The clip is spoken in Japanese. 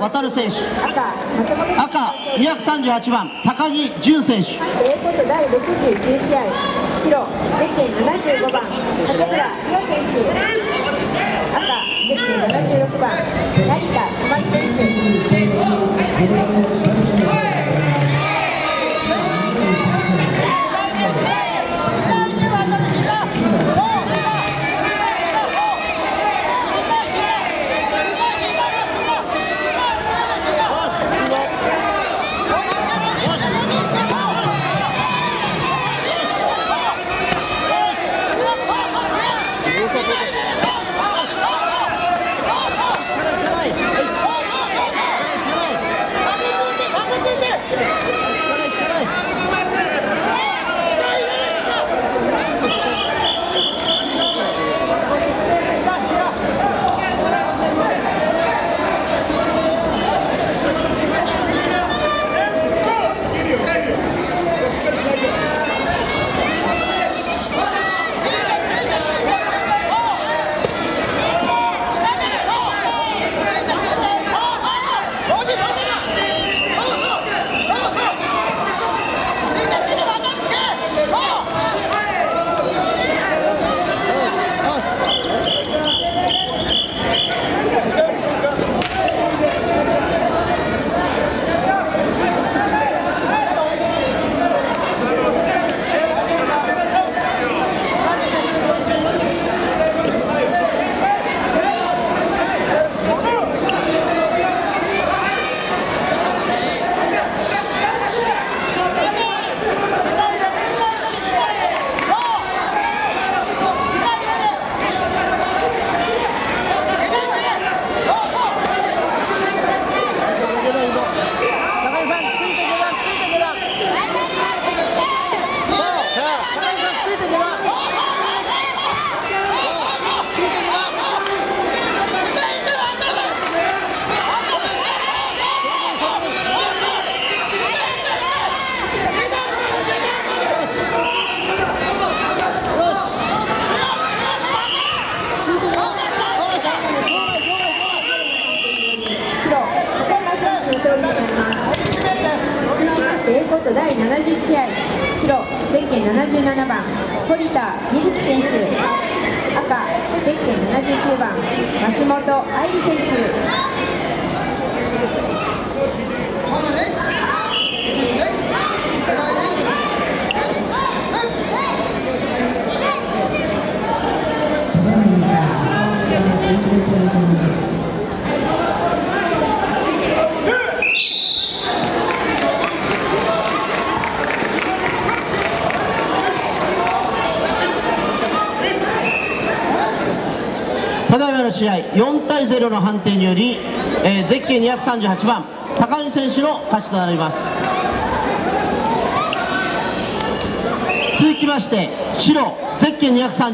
航選手。赤。松本赤238番。高木純選手。まして A コート第69試合。白ゼッケン75番。竹村亮選手ト第70試合白ゼッケン77番堀田瑞希選手赤ゼッケン79番松本愛理選手。ただいまの試合4対0の判定により、えー、ゼッケン238番高木選手の勝ちとなります。続きまして白ゼッケン238